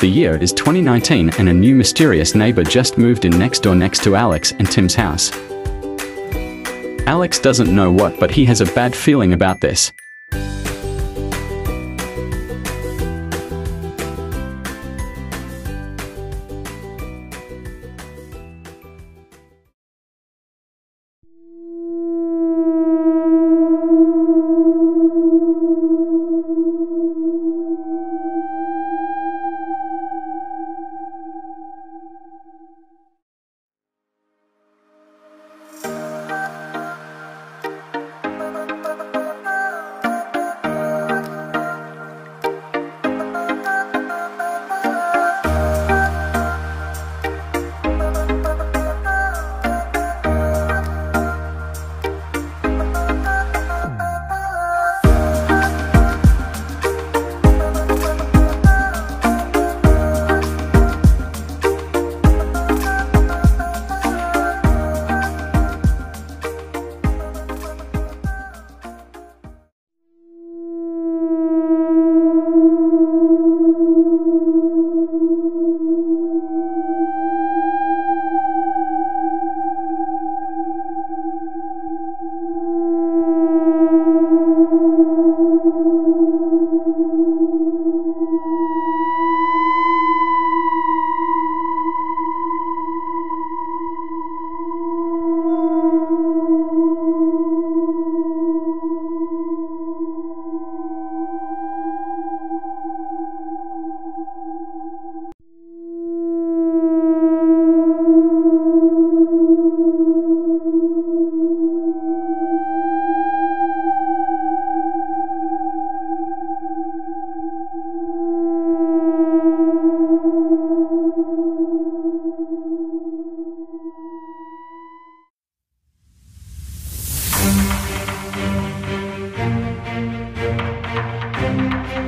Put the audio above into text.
The year is 2019 and a new mysterious neighbor just moved in next door next to Alex and Tim's house. Alex doesn't know what but he has a bad feeling about this. Thank you.